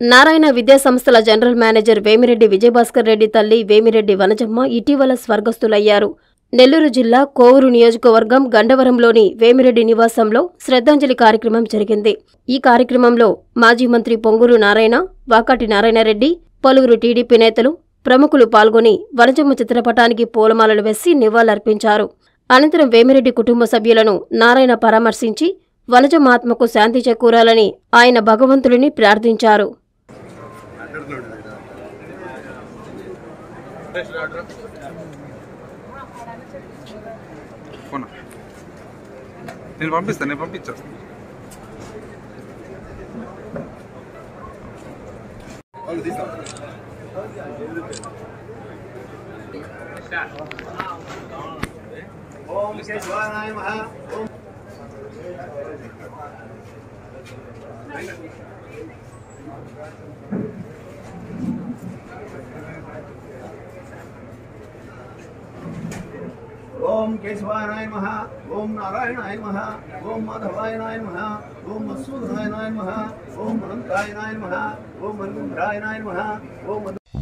నారాయణ విద్యా సంస్థల general manager Vemireddy Vijayabhaskar Reddy తల్లి వేమిరెడ్డి వనజమ్మ ఇటీవల స్వర్గస్థులయ్యారు. నెల్లూరు జిల్లా కోవూరు నియోజకవర్గం గండవరంలోని వేమిరెడ్డి నివాసంలో శ్రద్ధాంజలి కార్యక్రమం జరిగింది. ఈ కార్యక్రమంలో మాజీ మంత్రి పొంగూరు నారాయణ వాకాటి నారాయణరెడ్డి పలువురు టీడీపీ నేతలు ప్రముఖులు పాల్గొని వనజమ్మ చిత్రపటానికి పూలమాలలు వేసి నివాళులర్పించారు. అనంతరం వేమిరెడ్డి కుటుంబ సభ్యులను నారాయణ పరామర్శించి వనజమాత్మకు శాంతి చేకూరాలని ఆయన భగవంతుడిని ప్రార్థించారు. ఫోన్ నేను పంపిస్తాను నేను పంపించేస్తాను ఓం కేశవాయ నమః ఓం ओम केशवाय नमः, ओम नारायणाय नमः, ओम माधवाय नमः, ओम मसूदाय नमः, ओम नाय नमः, ओम मनोहराय नमः, ओम